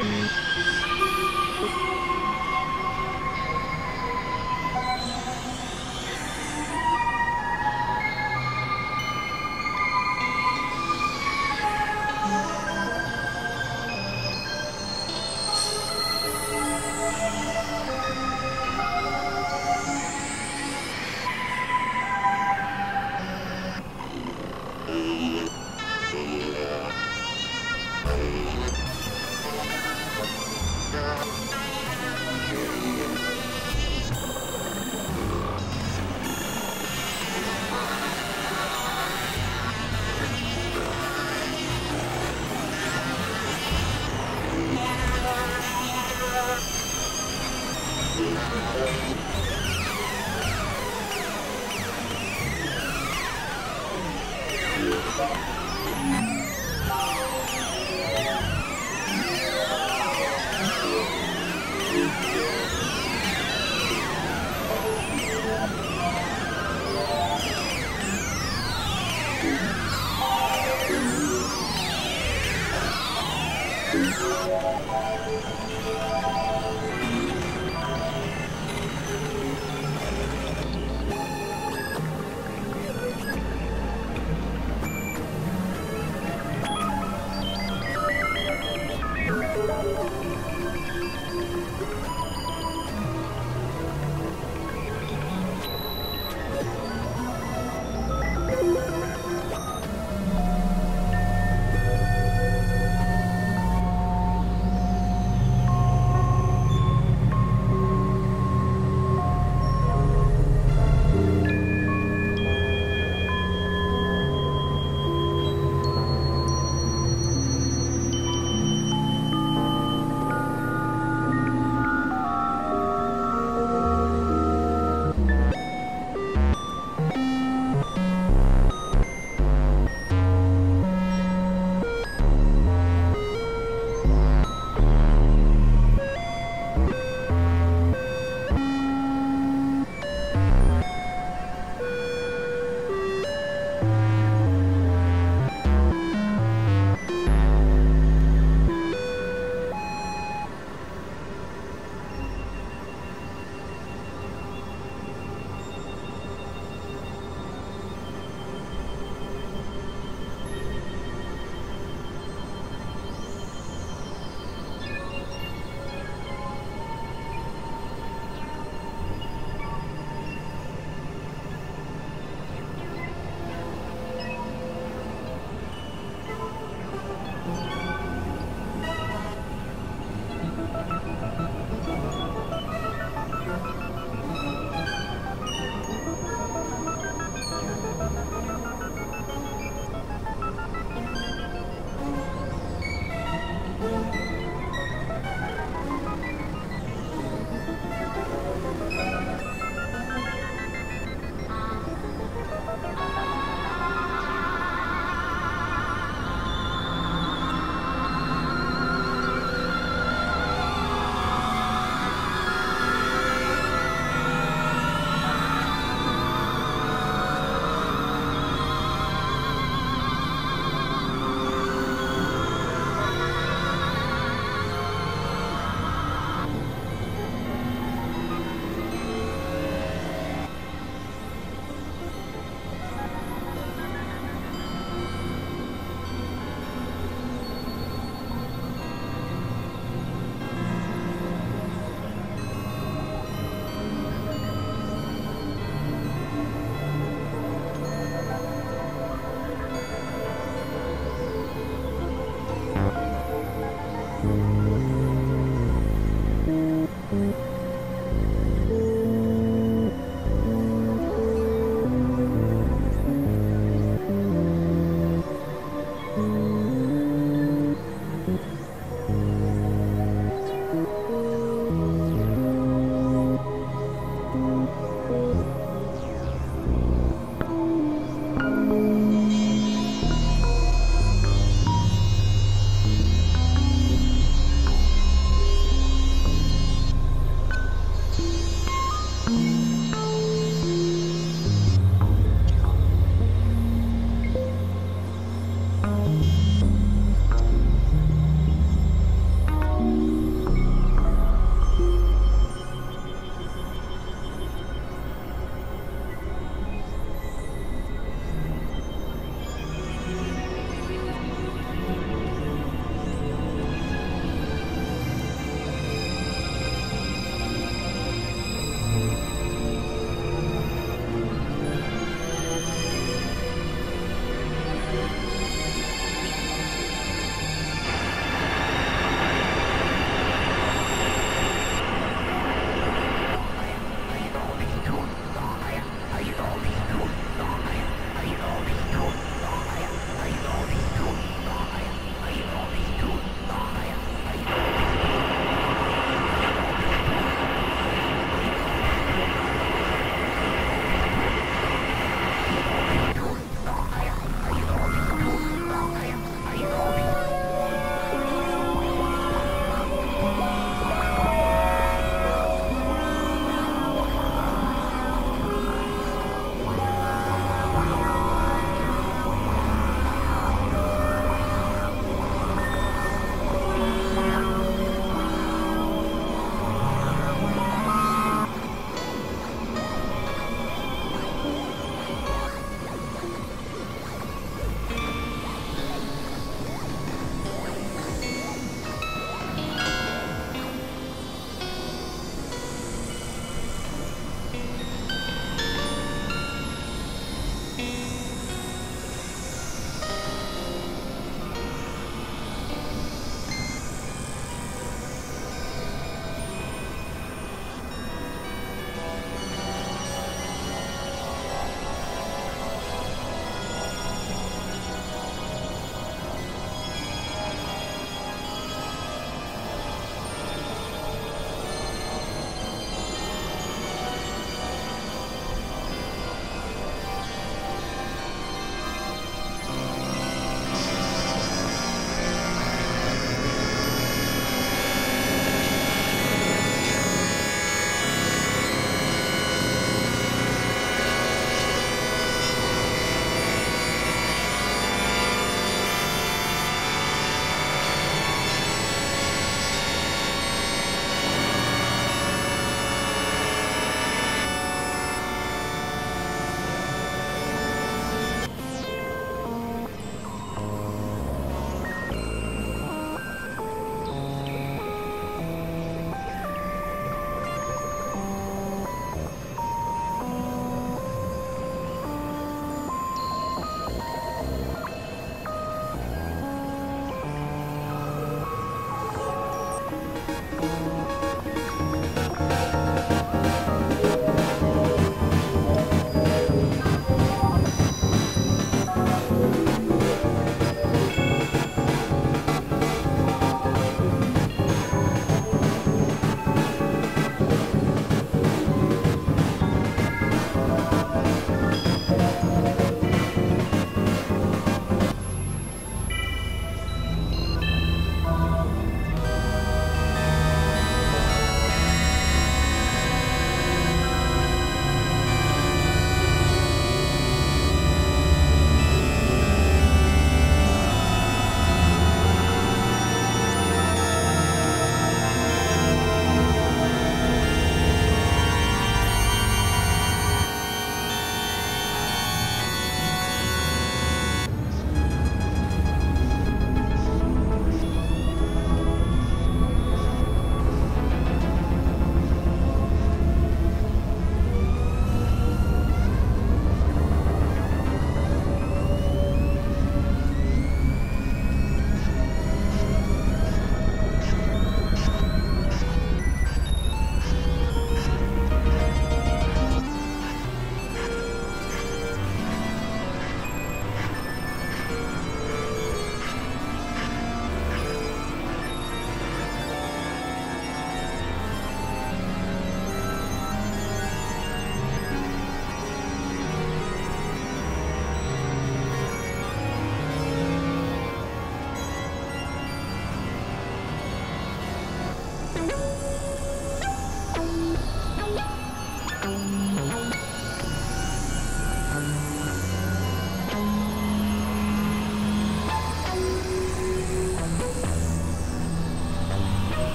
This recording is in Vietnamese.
Thank. Thank you.